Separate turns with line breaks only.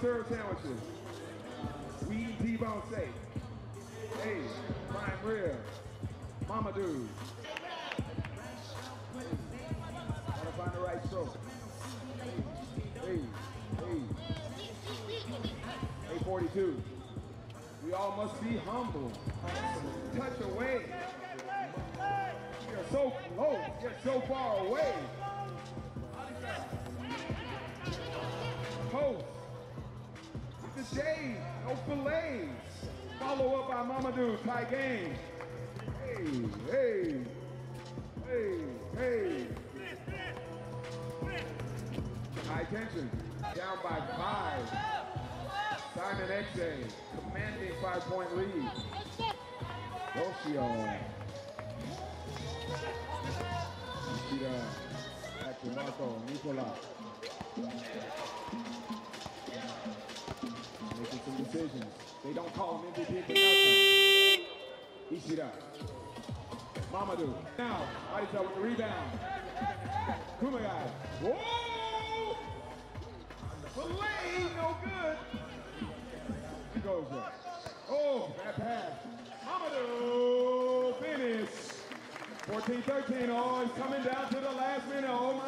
serve sandwiches. We eat T-bone steak. Hey, prime rib. Mamadou. Gotta find the right stroke. Hey, hey. 842. We all must be humble. Touch away. You're so close, yet so far away. Shade, no fillets. Follow up by Mamadou, tie game. Hey, hey, hey, hey. High tension. Down by five. Simon Exe, commanding five-point lead. Rocio. Ishida. Back to Marco. Nicola. Decisions. They don't call him MVP for nothing. Ishida. Mamadou. Now, Arita with the rebound. Kumagai. Whoa! Filet, no good. He goes there. Oh, bad pass. Mamadou finish. 14-13, oh, he's coming down to the oh,